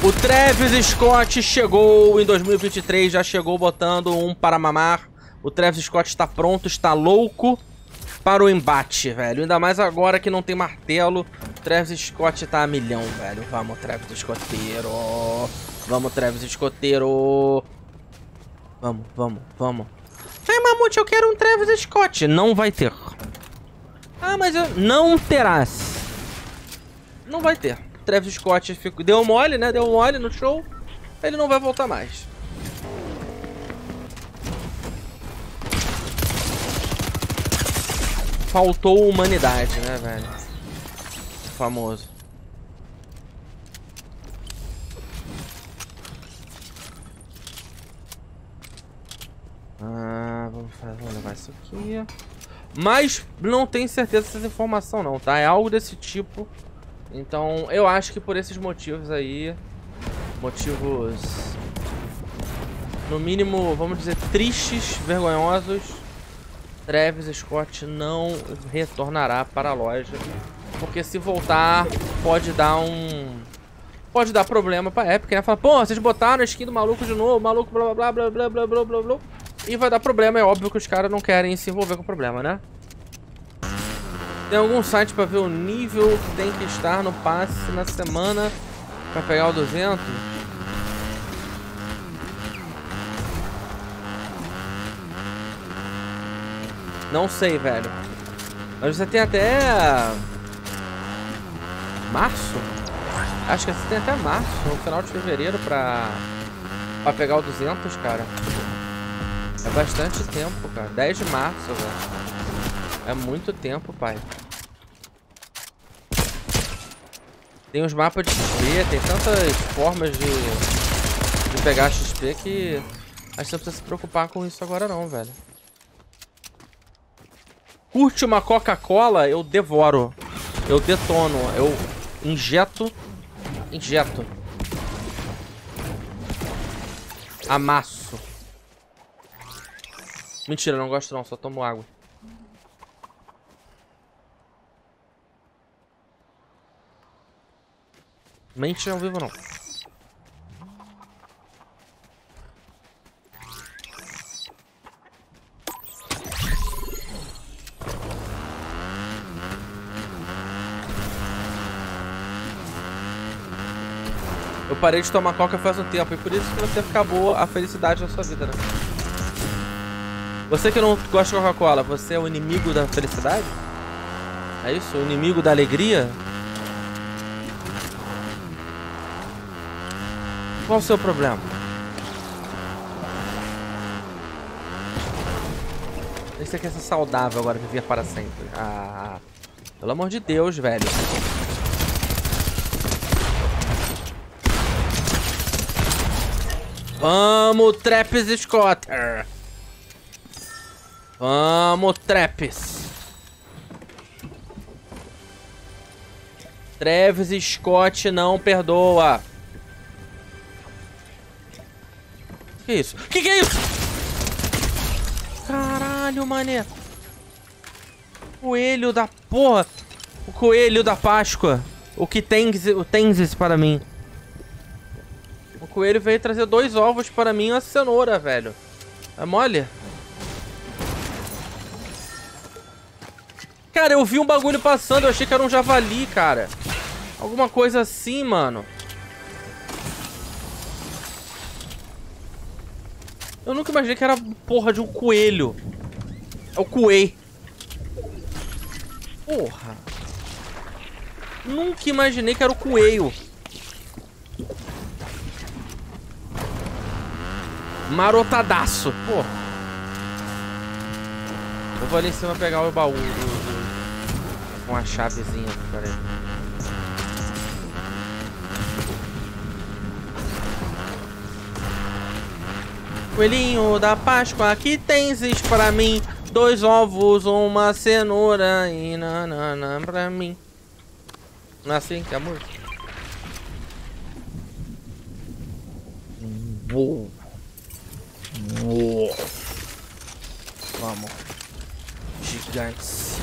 O Travis Scott chegou em 2023, já chegou botando um para mamar. O Travis Scott está pronto, está louco para o embate, velho. Ainda mais agora que não tem martelo. O Travis Scott tá a milhão, velho. Vamos, Travis Escoteiro. Vamos, Travis Escoteiro. Vamos, vamos, vamos. Ai, Mamute, eu quero um Travis Scott. Não vai ter. Ah, mas eu... Não terás. Não vai ter. Travis Scott ficou... deu mole, né? Deu mole no show. Ele não vai voltar mais. Faltou humanidade, né, velho? Famoso. Ah, vamos, fazer, vamos levar isso aqui. Mas não tenho certeza dessa informação não, tá? É algo desse tipo. Então, eu acho que por esses motivos aí... Motivos... No mínimo, vamos dizer, tristes, vergonhosos. Travis Scott não retornará para a loja. Porque se voltar, pode dar um... Pode dar problema pra Epic, né? Fala, pô, vocês botaram a skin do maluco de novo, maluco blá blá blá blá blá blá blá blá. E vai dar problema, é óbvio que os caras não querem se envolver com o problema, né? Tem algum site pra ver o nível que tem que estar no passe na semana pra pegar o 200? Não sei, velho. Mas você tem até... Março? Acho que você tem até março, no final de fevereiro pra... Pra pegar o 200, cara. É bastante tempo, cara. 10 de março, velho. É muito tempo, pai. Tem uns mapas de XP, tem tantas formas de, de pegar XP que a gente não precisa se preocupar com isso agora não, velho. Curte uma Coca-Cola, eu devoro. Eu detono, eu injeto, injeto. Amasso. Mentira, não gosto não, só tomo água. Mente ao vivo não. Eu parei de tomar coca faz um tempo e por isso que você acabou a felicidade da sua vida, né? Você que não gosta de Coca-Cola, você é o inimigo da felicidade? É isso? O inimigo da alegria? Qual o seu problema? Você quer ser saudável agora, viver para sempre. Ah, pelo amor de Deus, velho. Vamos, Traps Scotter. Vamos, Traps. Travis Scott não perdoa. Que isso? Que que é isso? Caralho, mané. Coelho da porra. O coelho da Páscoa. O que tem o Tenzes para mim. O coelho veio trazer dois ovos para mim e uma cenoura, velho. É mole? Cara, eu vi um bagulho passando, eu achei que era um javali, cara. Alguma coisa assim, mano. Eu nunca imaginei que era porra de um coelho. É o coelho. Porra. Nunca imaginei que era o coelho. Marotadaço. Porra. Eu vou ali em cima pegar o baú com a chavezinha, peraí. Coelhinho da Páscoa, que tens para mim? Dois ovos, uma cenoura e nanana pra mim. Assim que é a música? Vamos. Gigantes.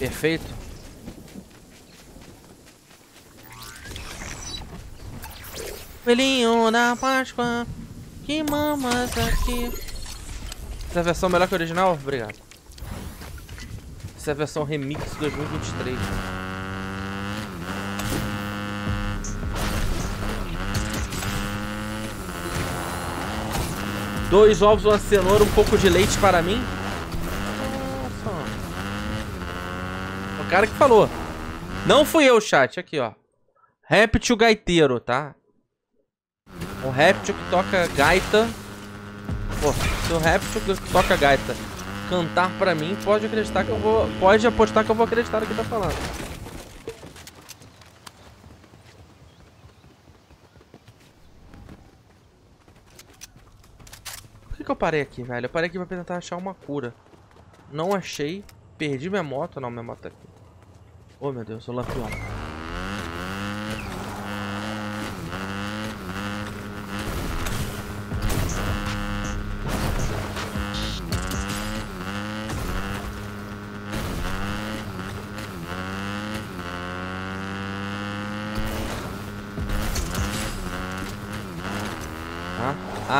Perfeito. Coelhinho da Páscoa, que mamas aqui. Essa é a versão melhor que a original? Obrigado. Essa é a versão remix 2023. Dois ovos, uma cenoura, um pouco de leite para mim. Nossa. O cara que falou. Não fui eu, chat. Aqui, ó. Réptil gaiteiro, tá? Um réptil que toca gaita. Pô, se o réptil que toca gaita cantar pra mim, pode acreditar que eu vou... Pode apostar que eu vou acreditar no que tá falando. que eu parei aqui, velho? Eu parei aqui pra tentar achar uma cura. Não achei. Perdi minha moto. Não, minha moto tá aqui. Oh, meu Deus, o lampião.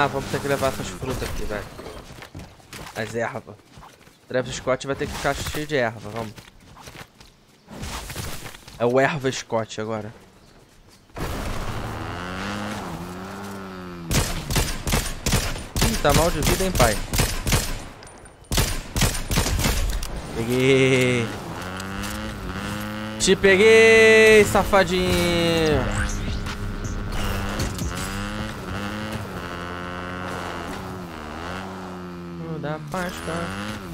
Ah, vamos ter que levar essas frutas aqui, velho. As ervas. Travis Scott vai ter que ficar cheio de erva, vamos. É o erva Scott agora. Ih, tá mal de vida, hein, pai? Peguei. Te peguei, safadinho. Da Páscoa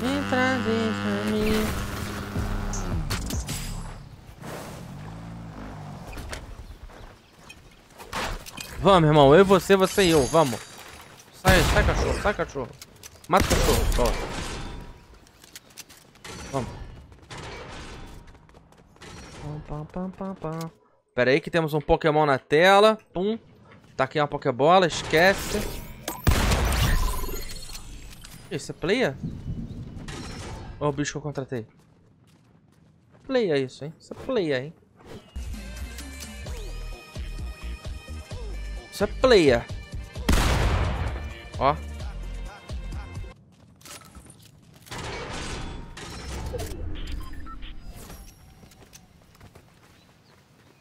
me trazer pra mim. Vamos, irmão. Eu você, você e eu. Vamos. Sai, sai, cachorro. Sai, cachorro. Mata o cachorro. Ó. Vamos. Pam. Pera aí que temos um Pokémon na tela. Pum. Tá aqui uma Pokébola. Esquece. Isso é player? Olha o bicho que eu contratei. Player isso, hein? Isso é player, hein? Isso é player. Ó.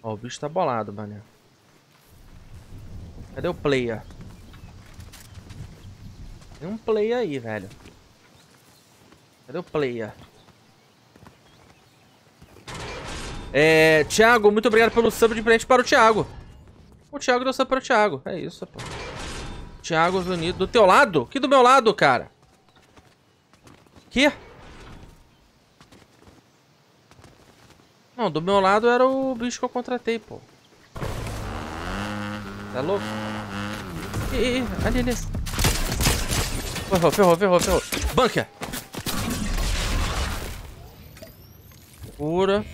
Ó, o bicho tá bolado, mané. Cadê o player? Tem um play aí, velho. Cadê o player? É, Thiago, muito obrigado pelo sub de frente para o Thiago. O Thiago deu sub para o Thiago. É isso, pô. Thiago Unido. Do teu lado? Que do meu lado, cara? Que? Não, do meu lado era o bicho que eu contratei, pô. Tá louco? Ih, ali, ali. Ferrou, ferrou, ferrou, ferrou. Bunker. Cura.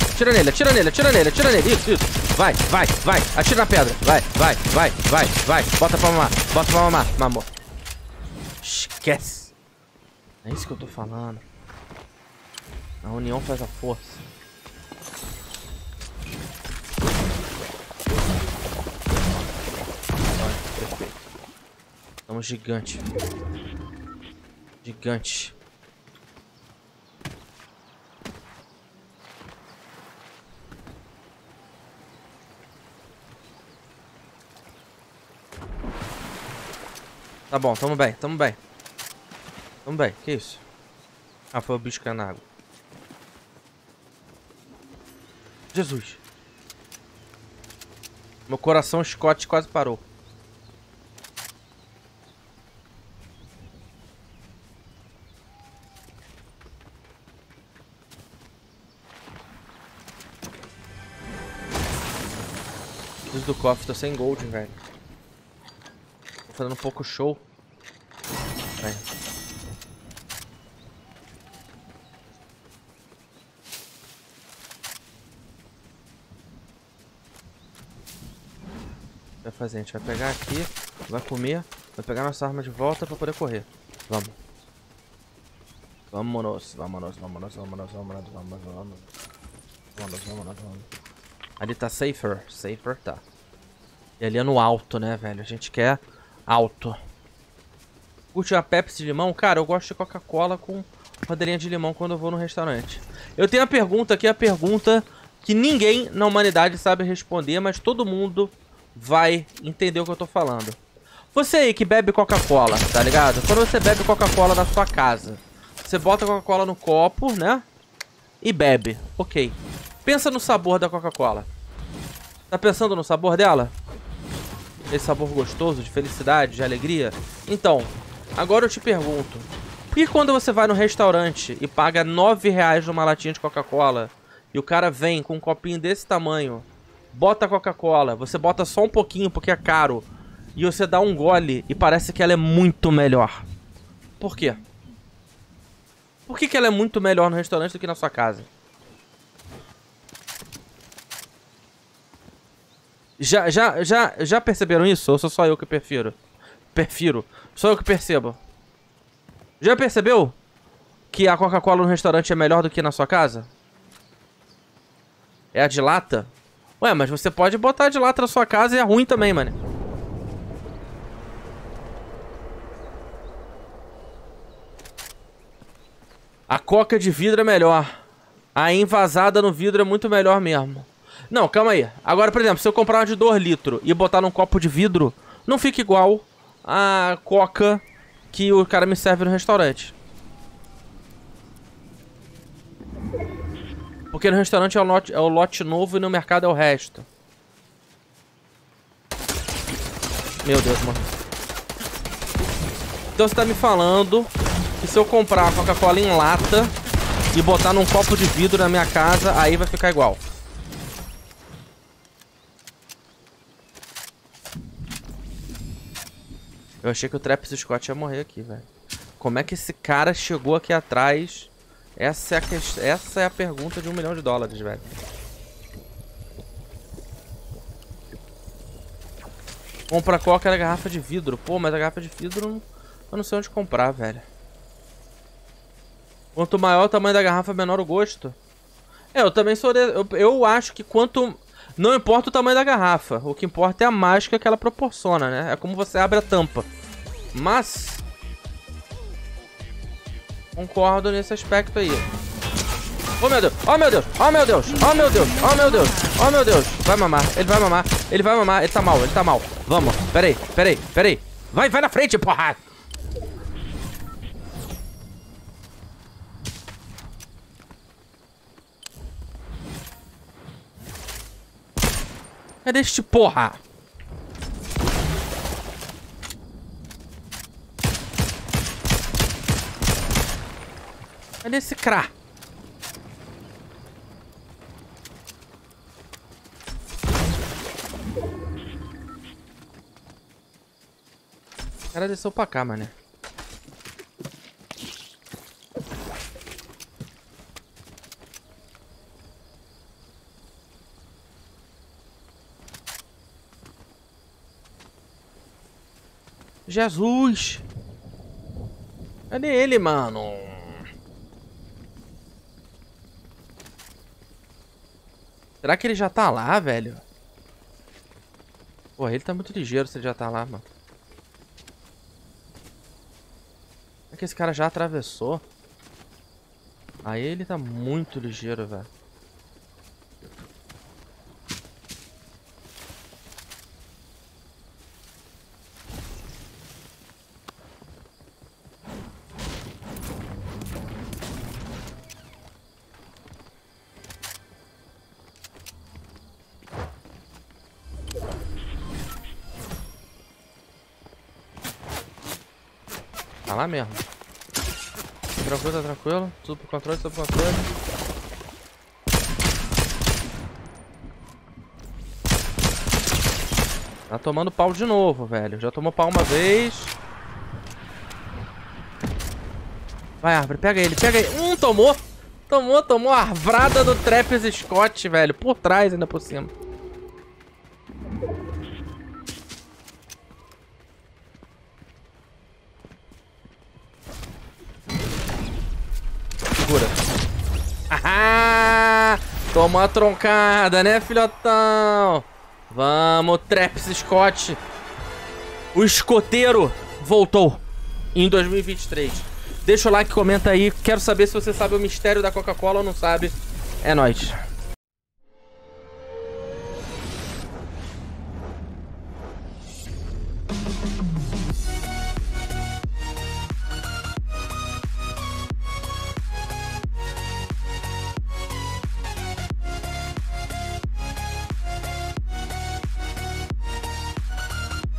Atira nele, atira nele, atira nele, atira nele. Isso, isso. Vai, vai, vai. Atira na pedra. Vai, vai, vai, vai, vai. Bota pra mamar, bota pra mamar. Mamou. Esquece. É isso que eu tô falando. A união faz a força. Estamos gigante. Gigante. Tá bom, tamo bem, tamo bem. Tamo bem, que isso? Ah, foi o bicho que na água. Jesus. Meu coração Scott quase parou. Do cofre, tô sem gold, velho. Tô fazendo um pouco show. Vai. Vai fazer, a gente vai pegar aqui, vai comer, vai pegar nossa arma de volta pra poder correr. Vamos. Vamos, vamos, vamos, vamos, vamos, vamos, vamos, vamos. vamos, vamos. Ali tá safer. Safer tá. E ali é no alto, né, velho? A gente quer alto. Curte a Pepsi de limão? Cara, eu gosto de Coca-Cola com rodelinha de limão quando eu vou no restaurante. Eu tenho a pergunta aqui, a pergunta que ninguém na humanidade sabe responder, mas todo mundo vai entender o que eu tô falando. Você aí que bebe Coca-Cola, tá ligado? Quando você bebe Coca-Cola na sua casa, você bota a Coca-Cola no copo, né? E bebe. Ok. Pensa no sabor da Coca-Cola. Tá pensando no sabor dela? Esse sabor gostoso, de felicidade, de alegria? Então, agora eu te pergunto. Por que quando você vai no restaurante e paga 9 reais numa latinha de Coca-Cola e o cara vem com um copinho desse tamanho, bota Coca-Cola, você bota só um pouquinho porque é caro, e você dá um gole e parece que ela é muito melhor. Por quê? Por que, que ela é muito melhor no restaurante do que na sua casa? Já, já, já, já perceberam isso? Ou sou só eu que prefiro? Prefiro. Só eu que percebo. Já percebeu que a Coca-Cola no restaurante é melhor do que na sua casa? É a de lata? Ué, mas você pode botar de lata na sua casa e é ruim também, mano. A coca de vidro é melhor. A envasada no vidro é muito melhor mesmo. Não, calma aí. Agora, por exemplo, se eu comprar uma de 2 litros e botar num copo de vidro, não fica igual a coca que o cara me serve no restaurante. Porque no restaurante é o lote, é o lote novo e no mercado é o resto. Meu Deus, mano. Então você tá me falando que se eu comprar Coca-Cola em lata e botar num copo de vidro na minha casa, aí vai ficar igual. Eu achei que o Travis Scott ia morrer aqui, velho. Como é que esse cara chegou aqui atrás? Essa é, a que... Essa é a pergunta de um milhão de dólares, velho. Compra coca na garrafa de vidro. Pô, mas a garrafa de vidro eu não sei onde comprar, velho. Quanto maior o tamanho da garrafa, menor o gosto. É, eu também sou... De... Eu, eu acho que quanto... Não importa o tamanho da garrafa. O que importa é a mágica que ela proporciona, né? É como você abre a tampa. Mas... Concordo nesse aspecto aí. Oh meu Deus, oh meu Deus, oh meu Deus, oh meu Deus, oh meu Deus, oh meu Deus. Vai mamar, ele vai mamar, ele vai mamar, ele tá mal, ele tá mal. Vamos, peraí, peraí, peraí. Vai, vai na frente, porra! Cadê este porra? Cadê esse cra? O cara desceu pra cá, mané. Jesus! Cadê ele, mano? Será que ele já tá lá, velho? Pô, ele tá muito ligeiro se ele já tá lá, mano. É que esse cara já atravessou. Aí ele tá muito ligeiro, velho. Tá lá mesmo. Tranquilo, tá tranquilo. Tudo pro controle, tudo pro controle. Tá tomando pau de novo, velho. Já tomou pau uma vez. Vai, árvore, pega ele, pega ele. Hum, tomou. Tomou, tomou a arvrada do Trappers Scott, velho. Por trás ainda por cima. Tomou a troncada, né, filhotão? Vamos, Traps Scott. O escoteiro voltou em 2023. Deixa o like, comenta aí. Quero saber se você sabe o mistério da Coca-Cola ou não sabe. É nóis.